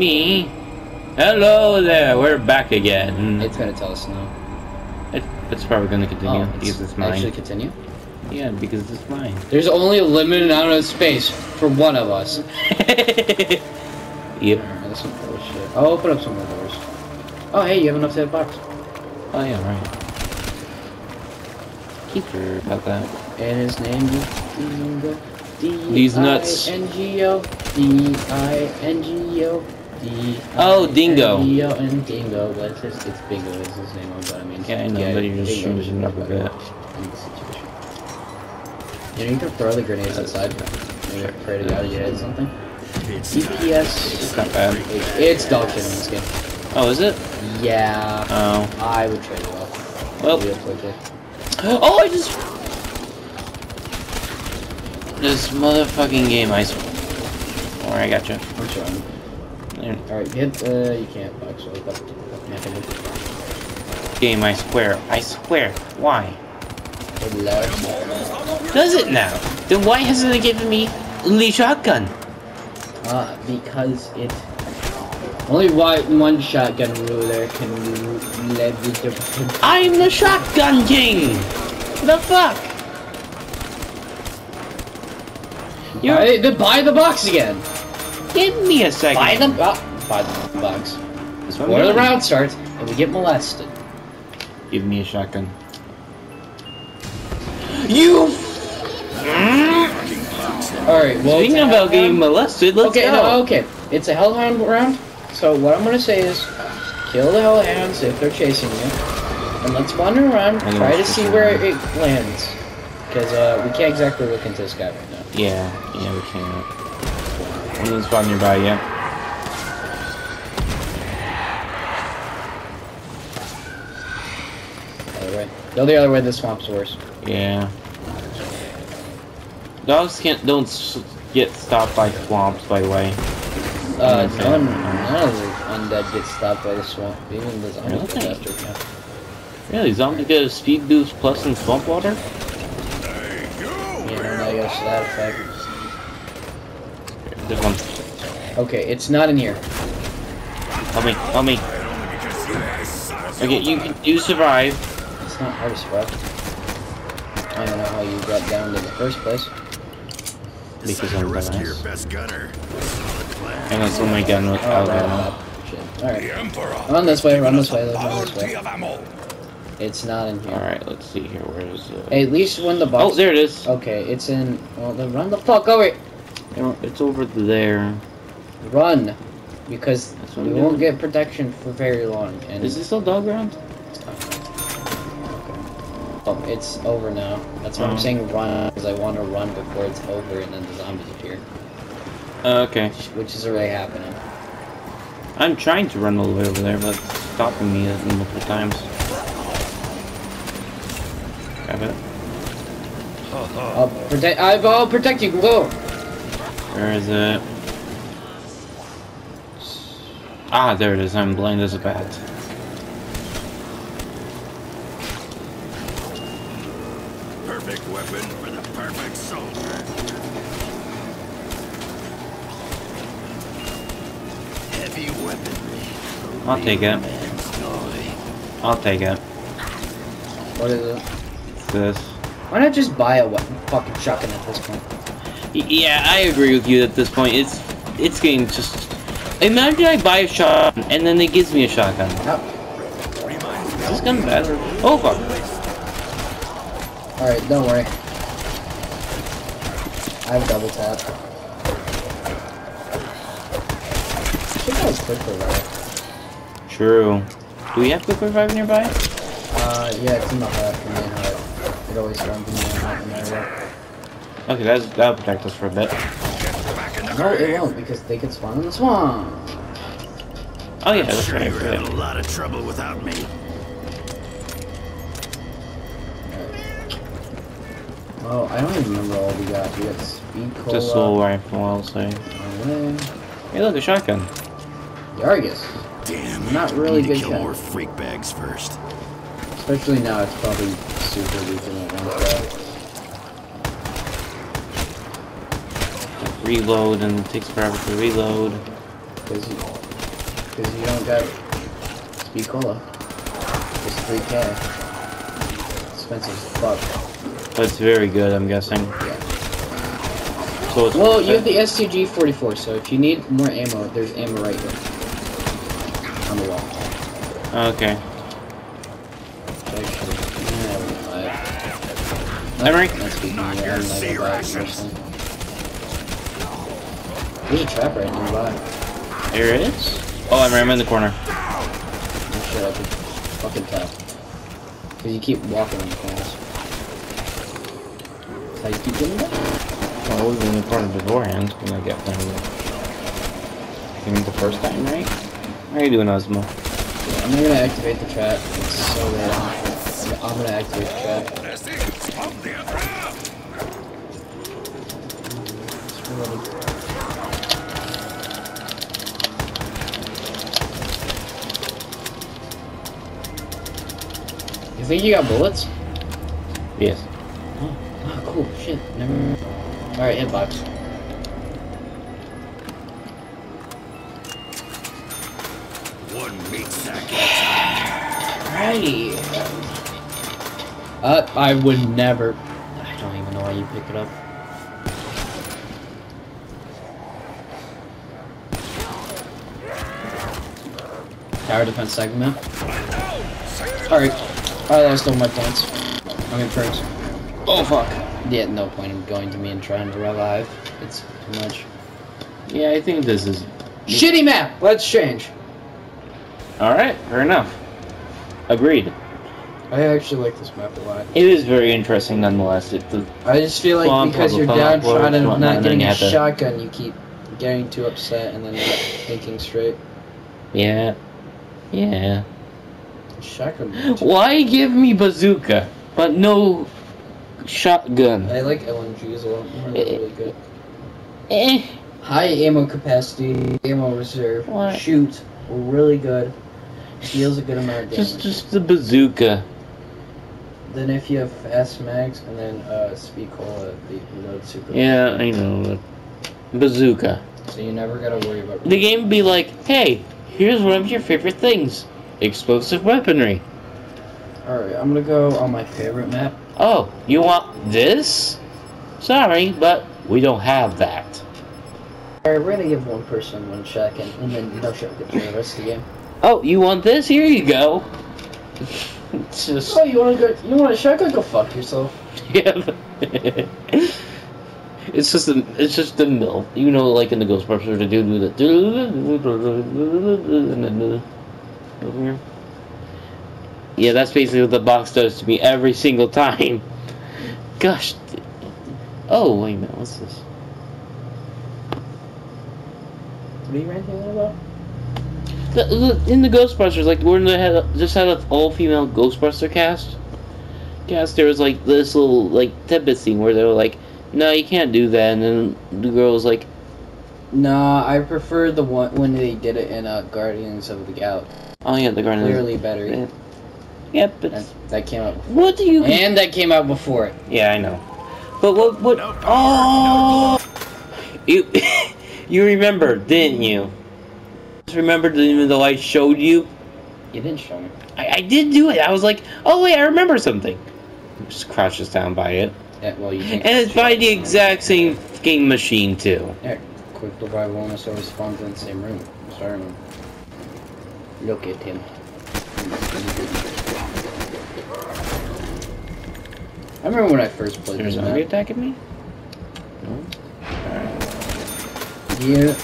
me. Hello there, we're back again. It's gonna tell us no. It, it's probably gonna continue Oh, because it's mine. actually continue. Yeah, because it's mine. There's only a limited amount of space for one of us. yep. Alright, that's some bullshit. I'll open up some more doors. Oh, hey, you have an upside box. Oh yeah, right. Keep sure about that. And his name is Dingo. These nuts. D-I-N-G-O. D-I-N-G-O. Oh, Dingo. D-I-N-G-O and Dingo. That's his, it's Bingo is his name, but I mean. Yeah, I know, but you're just it up a bit. in the situation. You you can throw the grenades outside. Maybe pray to God you hit something. DPS. It's not bad. It's dog in this game. Oh, is it? Yeah. Oh. I would trade it off. Well. Oh, I just. This motherfucking game, I swear. Alright, I gotcha. I'm trying. Alright, hit, uh, you can't box, so that's happening. Game, I swear. I swear. Why? Does it now? Then why hasn't it given me the shotgun? Uh, because it... Only one, one shotgun ruler can leverage the... I'm the shotgun king! The fuck? You Buy, buy the box again! Give me a second. Buy the, bo buy the box. That's what I'm Before the round starts, and we get molested. Give me a shotgun. You. Alright, well... Speaking it's a about getting molested, let's okay, go. no, okay. It's a hellhound round, so what I'm gonna say is, kill the hellhounds if they're chasing you, and let's wander around, I know try to see where it lands. Because uh, we can't exactly look into this guy right now. Yeah, yeah, we can't. One them spawn nearby, yeah. Go the other way. The swamp's worse. Yeah. Dogs can't don't s- get stopped by swamps, by the way. Uh, none, none of the undead get stopped by the swamp. Even the zombies Really? faster. Yeah. Really, zombies get a speed boost plus in swamp water? Yeah, no negatives to that effect. This one. Okay, it's not in here. Help me, help me. Okay, you can you survive. It's not hard to spread. I don't know how you got down in the first place. Because I'm rest of badass. your best gunner. And that's my gun with Oh, out right, ammo. Shit. Alright. Run this way, run this way, run this way. It's not in here. Alright, let's see here. Where is it? At least when the box. Oh, there it is. Okay, it's in. Well, then run the fuck over. It's over there. Run, because we I'm won't get protection for very long. And Is it still dog ground? Oh, it's over now. That's why Oh. I'm saying run, because I want to run before it's over and then the zombies appear, Uh, okay. which is already happening. I'm trying to run all the way over there, but it's stopping me multiple times. Grab it. I'll protect. I'll protect you. Go. Where is it? Ah, there it is. I'm blind as a bat. Perfect weapon for the perfect soldier. Heavy weaponry. I'll take it. I'll take it. What is it? It's this. Why not just buy a weapon, fucking shotgun at this point? Yeah, I agree with you at this point. It's it's getting just. Imagine I buy a shotgun and then it gives me a shotgun. Is this gun bad? Oh fuck! All right, don't worry. I have double tap. That was quick right. True. Do we have quick revive nearby? Uh, yeah, it's in the hut, the main hut. It always runs in the hut no matter what. Okay, that's, that'll protect us for a bit. Back in the No, it won't because they can spawn in the swamp. Oh yeah, that's Sure right. I you were having a lot of trouble without me. Oh, I don't even remember all we got. We got speed cola. Just soul rifle, I'll say. Away. Hey, look, a shotgun. Yargus. Damn. Not really I need good to kill shot. more freak bags first. Especially now, it's probably super weak in that one shot. Reload, and it takes forever to reload. Because Because you don't got Speed Cola. It's 3K. Expensive as fuck. It's very good, I'm guessing. Yeah. So Well, you have the STG 44, so if you need more ammo, there's ammo right here. On the wall. Okay. Actually, yeah, wouldn't buy it. Emery? That's speaking of it, I Here's might sea go buy it rations. personally. There's a trap right nearby. There it is. Oh, I'm right in the corner. Oh shit, I could fucking tell. Cause you keep walking in the corners. That's how you keep getting that? Well, I was in the corner beforehand when I got there. I think the first time, right? How are you doing, Osmo? Yeah, I'm gonna activate the trap. It's so late. I'm gonna activate the trap. This is on the trap. It's really- You think you got bullets? Yes. Oh, ah, cool. Shit. Never. Alright, hitbox. One meat sack. Alrighty. Uh, I would never. I don't even know why you pick it up. Tower defense segment. Alright. I lost all my points. I mean, perks. Oh, fuck. Yeah, no point in going to me and trying to revive. It's too much. Yeah, I think this is... Shitty map! Let's change. Alright, fair enough. Agreed. I actually like this map a lot. It is very interesting nonetheless. It, the, I just feel like because blah, you're blah, blah, downtrodden blah, of blah, not and getting a to- shotgun, you keep getting too upset and then not thinking straight. yeah. Yeah. Shotgun. Why give me bazooka, but no shotgun? I like LMGs a lot more. They're really good. Eh. High ammo capacity, ammo reserve, What? shoot, really good. Deals a good amount of damage. Just, just the bazooka. Then if you have fast mags and then uh, speed cola, the reload super. Yeah, I know. Bazooka. So you never gotta worry about. The game would be like, hey, here's one of your favorite things. Explosive weaponry. Alright, I'm gonna go on my favorite map. Oh, you want this? Sorry, but we don't have that. Alright, we're gonna give one person one shotgun, and then no shotgun for the rest of the game. Oh, you want this? Here you go. it's just Oh, you wanna go? You want a shotgun? Go fuck yourself. yeah. it's just a, it's just the mill. You know, like in the Ghostbusters, the dude with the over here. Yeah, that's basically what the box does to me every single time. Gosh. Oh wait a minute, what's this? What are you ranting about? The, the, in the Ghostbusters, like when they had just had an all female Ghostbuster cast, cast there was like this little like tidbit scene where they were like, "No, you can't do that," and then the girl was like, Nah, I prefer the one when they did it in uh, Guardians of the Galaxy. "Oh yeah, the Guardian." Clearly better. Yeah. Yep, but That, that came out. Before. what do you? And that came out before it. Yeah, I know. But what? What? No power, Oh, you you remember, didn't you? Just remembered even though I showed you, You didn't show me. I, I did do it. I was like, oh wait, I remember something. Just crouches down by it. Yeah, well, you think. And it's by the exact same fucking machine too. Yeah, quick revival almost always spawns in the same room. Sorry, man. Look at him. I remember when I first played There's this zombie map. attacking me? No? Yeah.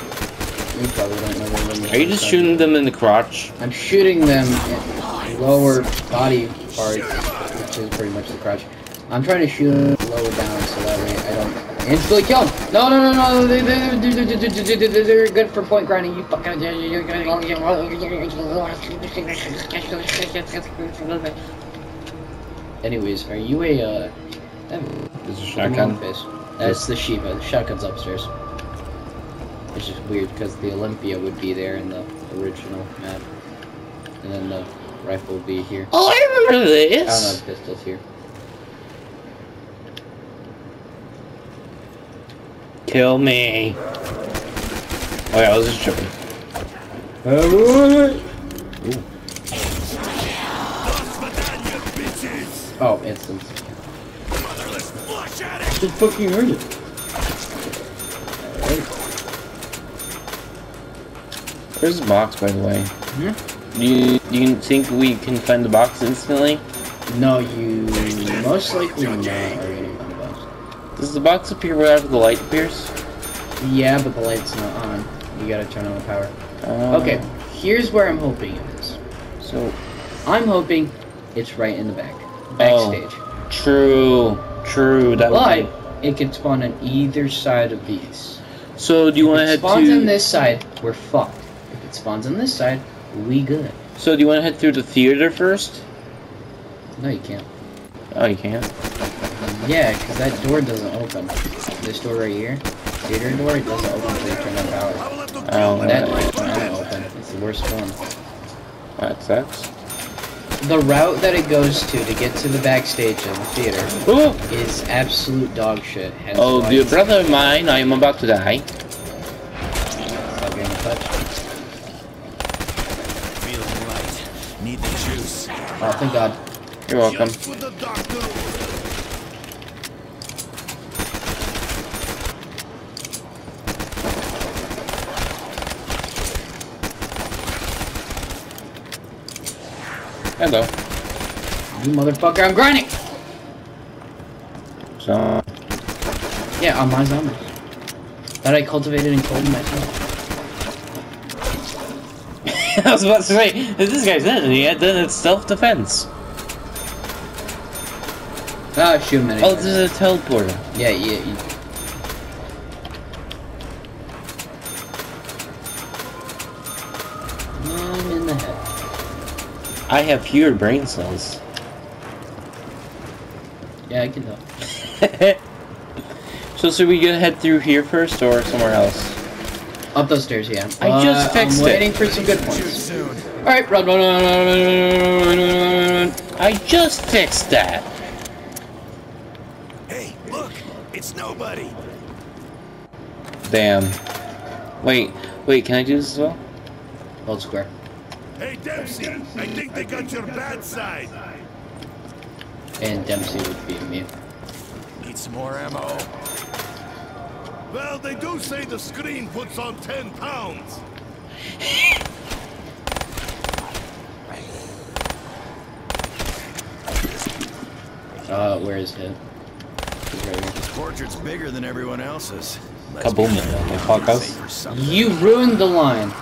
You probably don't know where Are you just shooting them in the crotch? I'm shooting them in lower body part, which is pretty much the crotch. I'm trying to shoot them lower down so that way I don't instantly kill them. No, no, no, no. They, they, they, they, they, they, they, they're good for point grinding. You fucking. Anyways, are you a uh? There's a Moon shotgun. face. That's the Sheiva. The shotgun's upstairs. Which is weird because the Olympia would be there in the original map, and then the rifle would be here. Oh, I remember this. I don't know. The pistol's here. Kill me. Oh yeah, I was just Vidania, bitches! Oh, instance. Motherless flush at it! Just fucking heard it. Where's the box, by the way? Hmm? Do you, do you think we can find the box instantly? No, you most likely not are gonna find a box. Does the box appear wherever the light appears? Yeah, but the light's not on. You gotta turn on the power. Uh, Okay, here's where I'm hoping it is. So, I'm hoping it's right in the back. Oh. Backstage. true, true. That But it can spawn on either side of these. So, do you want to if it head spawns to? on this side, we're fucked. If it spawns on this side, we good. So, do you want to head through the theater first? No, you can't. Oh, you can't. Yeah, because that door doesn't open. This door right here, theater door, it doesn't open until you turn on power. I will have to Oh, kill That Right. doesn't open. It's the worst one. That sucks. The route that it goes to to get to the backstage of the theater Oh, is absolute dog shit. hence oh, why dear brother of mine, I am about to die. Stop getting touched. Feeling light. Need the juice. Oh, thank God. You're welcome. Just with the doctor. Hello. You motherfucker, I'm grinding! So, Yeah, on my zombies. That I cultivated and killed myself. I was about to say, if this guy's it yet, then it's self-defense. Ah, shoot him Oh, this is a teleporter. Yeah, yeah. I have fewer brain cells. Yeah, I can tell. so should we go head through here first or somewhere else? Up those stairs, yeah. I uh, just fixed I'm it. waiting for some good points. Alright, run, run, run, run, run, run, I just fixed that. Hey, look! It's nobody! Damn. Wait, wait, can I do this as well? Hold square. Hey, Dempsey! I think they got your bad side! And Dempsey would be me. Need some more ammo? Well, they do say the screen puts on 10 pounds. Uh, where is it? He's right here. This portrait's bigger than everyone else's. Kaboom, motherfuckers. You ruined the line.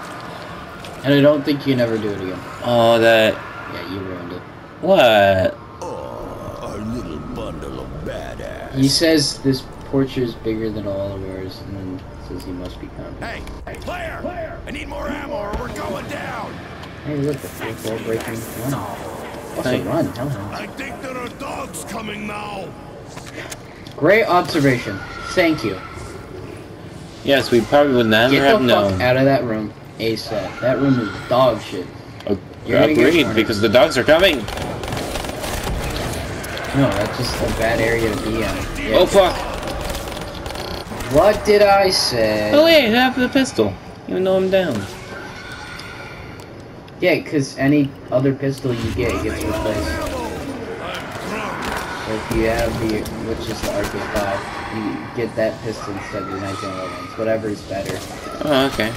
And I don't think you can ever do it again. Oh, that. Yeah, you ruined it. What? Oh, a little bundle of badass. He says this portrait is bigger than all of ours, and then says he must be confident. Hey, player! player! I need more ammo or we're going down! Hey, look, the fourth wall breaking. Run. Also, Hey. run, tell him. I think there are dogs coming now! Great observation. Thank you. Yes, we probably would never Get have the known. fuck out of that room ASAP. That room is dog shit. Oh, You're gonna agreed, because the dogs are coming. No, that's just a bad area to be in. Yeah. Oh fuck! What did I say? Oh wait, I have the pistol. Even though I'm down. Yeah, because any other pistol you get gets replaced. So if you have the, which is the RK5, you get that pistol instead of the 1911s. Whatever is better. Oh, okay.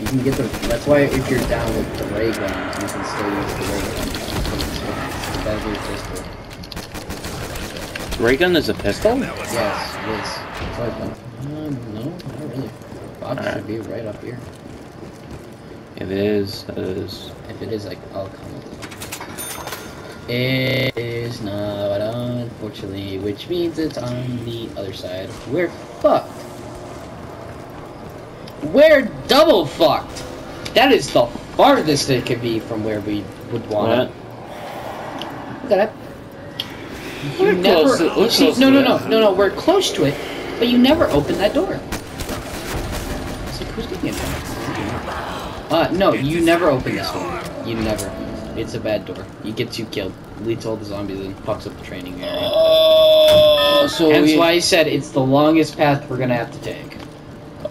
You can get the. That's why if you're down with the ray gun, you can still use the ray gun. It's the better pistol. Ray gun is a pistol? Yes, it is. That's what I've done. Um, no, not really. Box Alright. should be right up here. If it is, it is. If it is, like, I'll comment. It is not, unfortunately, which means it's on the other side. We're fucked. We're double fucked. That is the farthest it could be from where we would want What? it. Look at that. We're You never, close to- we're see, close no, to no, no, no, no. We're close to it, but you never open that door. It's like who's getting it? Uh, no, you never open this door. You never. It's a bad door. You get two killed, leads all the zombies, and fucks up the training area. Oh, so Hence we. why I said it's the longest path we're gonna have to take.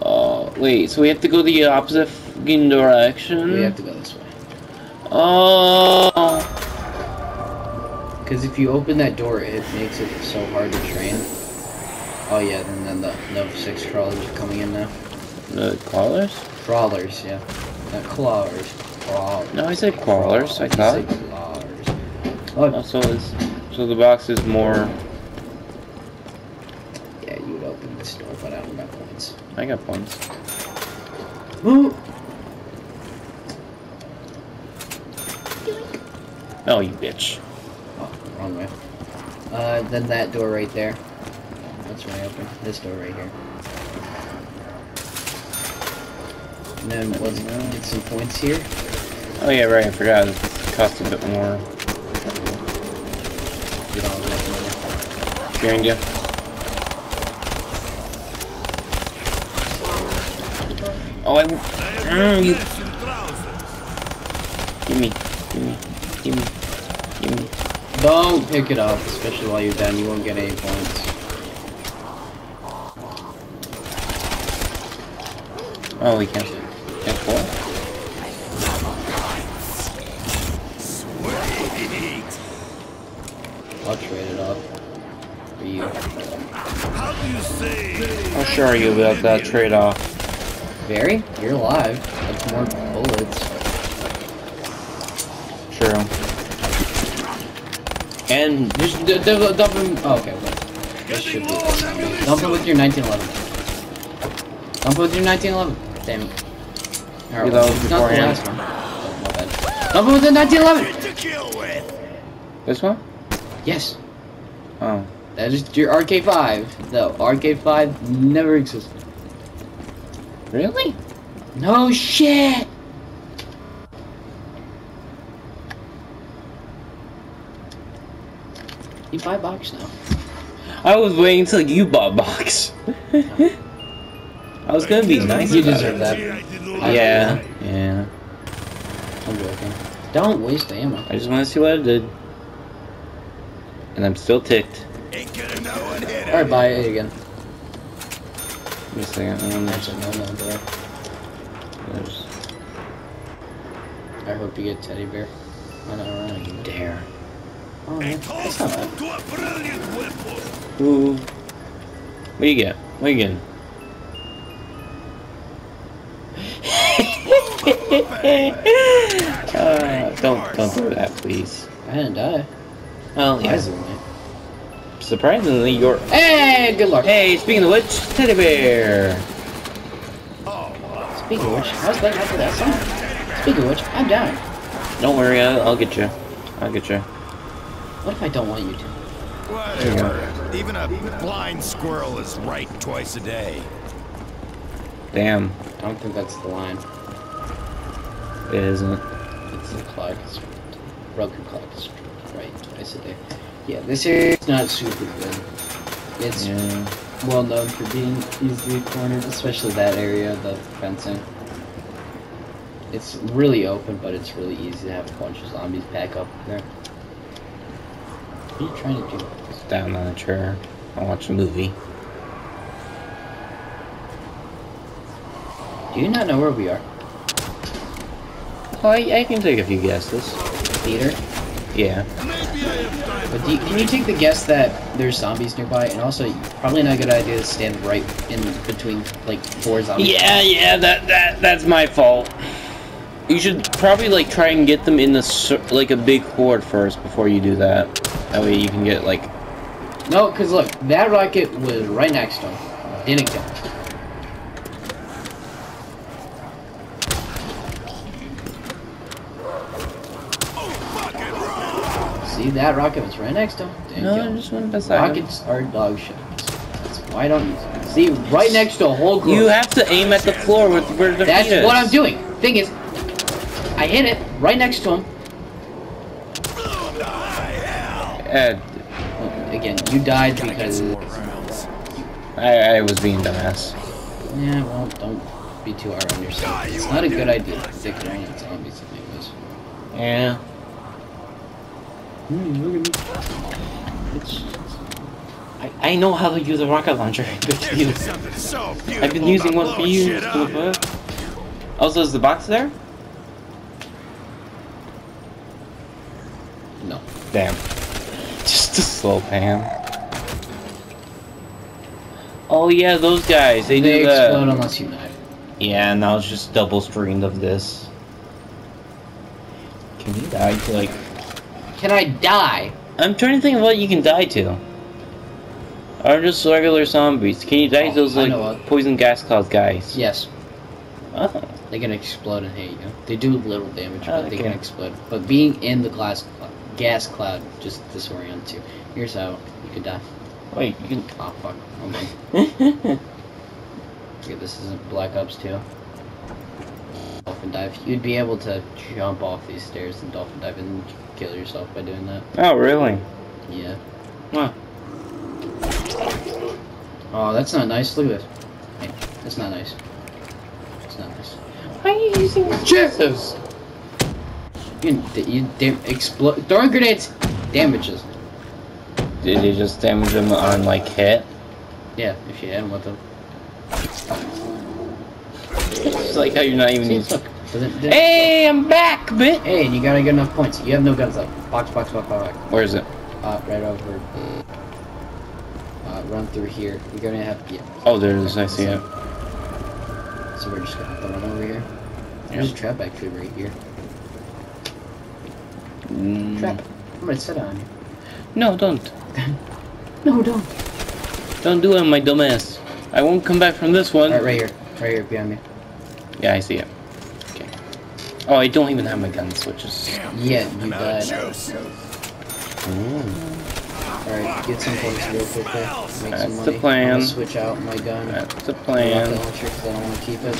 Oh, wait. So we have to go the opposite fucking direction. We have to go this way. Oh. Because if you open that door, it makes it so hard to train. Oh yeah, and then the Nova 6 crawlers are coming in now. The crawlers? Crawlers, yeah. Not clawers. Crawlers. No, I said crawlers. I thought. Clawers. Oh, Also, is so the box is more. yeah, you would open this door, but I don't got points. I got points. Ooh. Oh, you bitch. Oh, wrong way. Uh, then that door right there. That's I open. This door right here. And then let's get some points here. Oh yeah, right. I forgot. It cost a bit more. Get all the money. Sharing you. Oh, I. Mm, you. Yes. Give me. Give me. Give me. Give me. Don't pick it up, especially while you're down. You won't get any points. Oh, we can't. Can't pull. Sweet. I'll trade it off for you. How do you say? How sure are you about that trade-off? Very? You're alive. That's more bullets. True. And just d- d- dump him. Oh, okay, wait. This should be. Dump it with your 1911. Dump it with your 1911. Damn it. Alright, Yeah, that well, was it's not the last one. Oh, my bad. Dump it with the 1911! To kill with. This one? Yes. Oh. That is your RK5. The RK5 never existed. Really? No shit! You buy box now. I was waiting until you bought box. I was gonna be nice. You deserve that. Gee, I didn't know I- Yeah, yeah. I'm joking. Don't waste ammo. I just want to see what I did. And I'm still ticked. Ain't gonna know what hit Alright, buy it again. Give me a second. Actually, no, no, bro. there's- I hope you get teddy bear. No, I don't Dare. Oh, It that's not bad. to a brilliant weapon. Ooh. What do you get? What are you getting? uh, don't don't do that, please. I didn't die. Well, yeah. Surprisingly. Surprisingly, you're. Hey, good luck. Hey, speaking of which, teddy bear. Oh, wow. Speaking of which, how's that after that song? Speaking of which, I'm down. Don't worry, I'll, I'll get you. I'll get you. What if I don't want you to? Whatever. Even a blind squirrel is right twice a day. Damn, I don't think that's the line. it isn't. It's the clock. It's broken clock is right twice a day. Yeah, this area is not super good. It's Yeah. well known for being easily cornered, especially that area, the fencing. It's really open, but it's really easy to have a bunch of zombies pack up there. What are you trying to do? Down on a chair. I'll watch a movie. Do you not know where we are? Oh, I, I can take a few guesses. Theater? Yeah. But do you, can you take the guess that there's zombies nearby? And also, probably not a good idea to stand right in between, like, four zombies. Yeah, yeah, that that that's my fault. You should probably like try and get them in the like a big horde first before you do that. That way you can get like No, because look, that rocket was right next to him. Didn't kill him. See, that rocket was right next to him. Didn't no, kill him. just one beside. him. Rockets are dog shit. That's why don't you see right next to a whole group. You have to aim at the floor with where the That's is. what I'm doing. Thing is, I hit it right next to him. Ed, Well, Again, you died because. I, I was being dumbass. Yeah, well, don't be too hard on yourself. It's not a good idea to stick around with zombies and things. Yeah. Hmm, look at me. It's, I, I know how to use a rocket launcher. Good to you. So I've been using one for years. shit up. Philippa. Also, is the box there? No. Damn. Just a slow pan. Oh yeah, those guys. They, They do explode that. unless you knife. Yeah, now it's just double streamed of this. Can you die to like? Can I die? I'm trying to think of what you can die to. Are just regular zombies? Can you die Oh, to those like what. poison gas cloud guys? Yes. Oh. They can explode and hit you. They do little damage, Oh, but they can explode. But being in the glass gas cloud just disorients you. Here's how you could die. Wait, you can. Oh fuck. Hold on. can. Okay, this isn't Black Ops 2. Dolphin dive. You'd be able to jump off these stairs and dolphin dive and kill yourself by doing that. oh really? Yeah. Huh. Oh, that's not nice. Look at this. Hey, that's not nice. It's not nice. Why are you using explosives? You, you dam- explode. Throwing grenades damages. Did you just damage them on like hit? Yeah, if you hit him with them. It's like how you're not even using. Look. Doesn't, doesn't- Hey, I'm back, bitch. Hey, and you gotta get enough points. You have no guns though. Box, box, box, box, box. Where is it? Uh, right over. Uh, run through here. You're gonna have. Yeah. Oh, there it is. I see it. So we're just gonna have to run over here. Yeah. There's a trap actually right here. Mm. Trap. I'm gonna sit on you. No, don't. No, don't. Don't do it, my dumbass. I won't come back from this one. Alright, right here. Right here, behind me. Yeah, I see it. Okay. Oh, I don't even have my gun switches. Yeah, you Now died. juice. Alright, get some points real quick there. Make some That's money. the plan. I'm gonna switch out my gun. That's the Rocket plan. launcher, 'cause I don't want to keep it.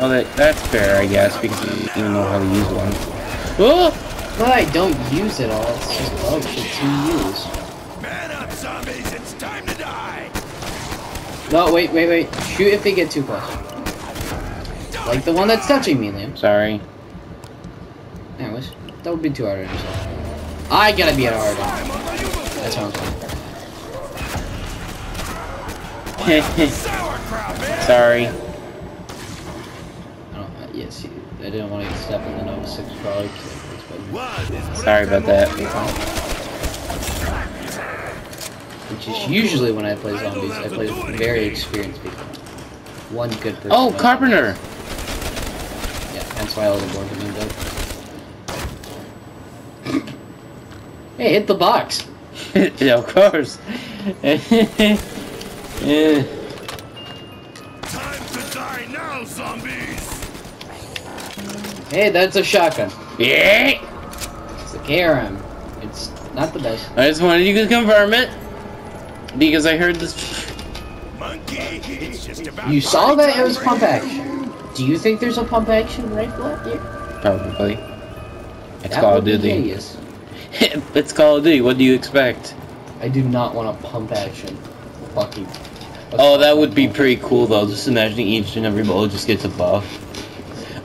Oh, that that's fair, I guess, because you even know how to use one. Oh! But I don't use it all. It's just dog shit to use. Man up, zombies! It's time to die! No, wait, wait, wait. Shoot if they get too close. Like the one that's touching me, Liam. Sorry. Anyways, that would be too hard on yourself. I gotta be at hard. That sounds fun. Sorry. I don't. Uh, yes, I didn't want to get stepped in the Nova Six probably. 'cause it was bad. What is Sorry about that. Which is usually when I play zombies. I play with very experienced people. One good person. Oh, Carpenter! Yeah, that's why all the board have been dead. Hey, hit the box. yeah, of course. yeah. Time to die now, zombies! Hey, that's a shotgun. Yeah! It's a KRM. It's not the best. I just wanted you to confirm it. Because I heard this. Monkey! It's just about You saw that it was pump action. Do you think there's a pump action rifle out there? Probably. It's That Call of Duty. Hideous. it's Call of Duty. What do you expect? I do not want a pump action. Fucking. Oh, that would be pretty cool though. Just imagining each and every bullet just gets a buff.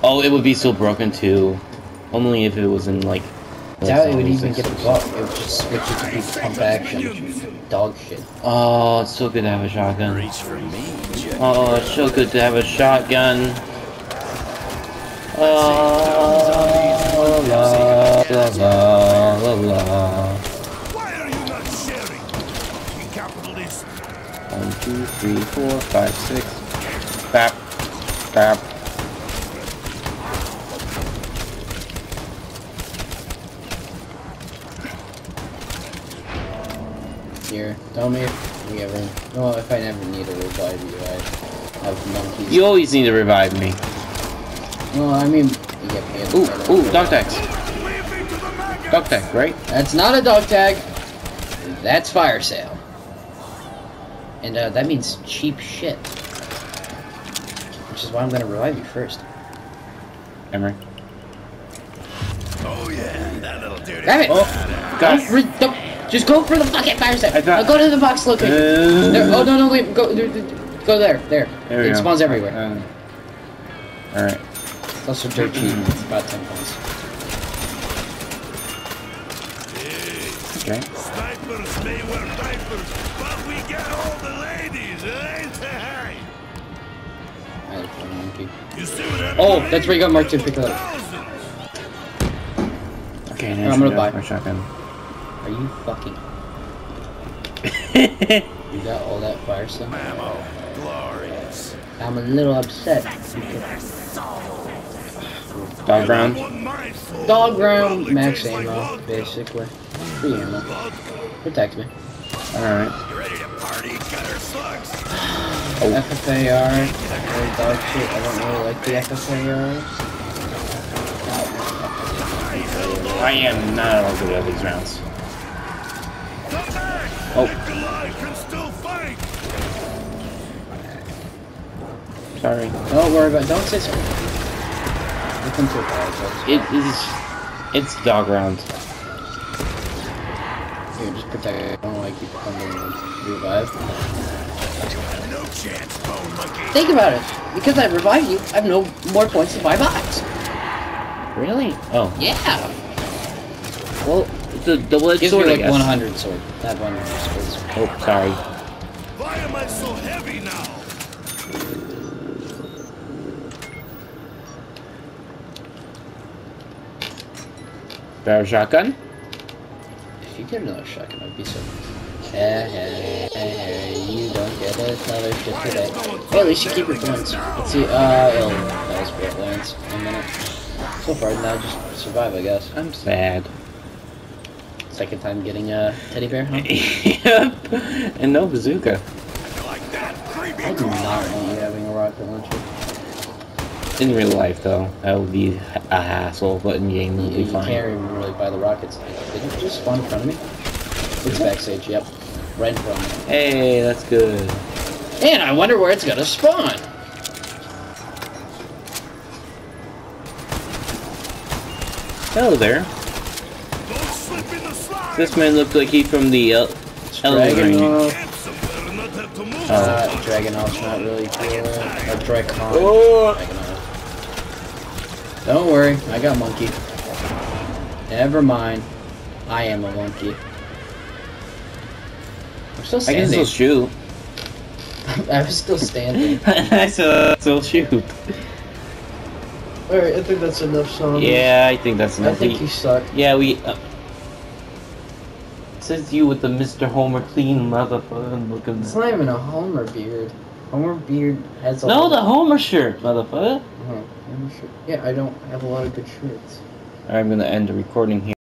Oh, it would be so broken too. Only if it was in like. Doubt it would even get a buff. It would just switch it to be pump action. Dog shit. Oh, it's so good to have a shotgun. Reach for me, Jack. Oh, it's so good to have a shotgun. Oh, la la la la la. Why are you not sharing? You capitalist! One, two, three, four, five, six. Bap, bap. Here, tell me if we ever. No, if I never need to revive you, I have monkeys. You always need to revive me. Well, I mean, you get paid. Ooh, ooh, dog tags. Leave me to the maggots! Dog tag, right? That's not a dog tag. That's fire sale. And uh, that means cheap shit. Which is why I'm gonna revive you first. Emery. Oh yeah, that little dude. Damn it! Oh, Don't re- don't- just go for the fucking fire sale. I thought- Now go to the box location. Uh, There- oh no no wait go there- there- go there there. There we it go. spawns everywhere. Uh, Alright. It's also dirt cheap. It's about ten points. Okay. Snipers may wear diapers, but we get all the ladies, eh? right? I look for a monkey. You see what? Oh, that's where you got marked to pick up. Thousands. Okay, I'm gonna shoot buy. off my shotgun. Are you fucking? You got all that fire stuff? Ammo. Glorious. I'm a little upset. Dog round. Dog round, max ammo, basically. Free ammo. Protect me. Alright. You ready to party? Got her slugs. FFAR, very dog shit. I don't really like the FFARs. I am not all good at these rounds. Oh. Nikolai can still fight. Sorry. Don't worry about. Don't say sorry. Looking to apologize. It is. It's dog round. Here, just protect it. I don't want to keep coming and revive. No chance, bone monkey. Think about it. Because I revived you, I have no more points in my box. Really? Oh. Yeah. Well, it's a double-edged Gives sword, me I like guess. 100 sword. Not 100 swords. Oh, sorry. Why am I so heavy now? Barrel shotgun? If you get another shotgun, I'd be so. Hey, eh, hey, eh, eh, hey, hey, you don't get another shit today. Hey, at least you keep your points. Let's see, uh, it'll that was Brett Lance minute. So far, now just survive, I guess. I'm sad. Second time getting a teddy bear, huh? yep. And no bazooka. Like that creepy I do not want you having a rocket launcher. In real life, though, that would be a hassle, but in game, it'll be you fine. can't even really buy the rockets. Did it just spawn in front of me? It's backstage, yep. Right in front of me. Hey, that's good. And I wonder where it's gonna spawn! Hello there. Don't slip in the slide. This man looked like he from the uh, Elden Dragon Ring. Off. Handsome, not have to move. Uh, Dragonoff's not really cool. Or Drakon. Oh. Dragonoff. Don't worry, I got monkey. Never mind. I am a monkey. I'm still standing. I can standing. still shoot. I'm still standing. I still, still shoot. Alright, I think that's enough song. Yeah, I think that's enough. I think We- you suck. Yeah, we. Uh, says you with the Mr. Homer clean motherfucker looking. It's not even a Homer beard. Homer beard has a No, the Homer shirt, motherfucker. Homer shirt. Yeah, I don't have a lot of good shirts. I'm gonna end the recording here.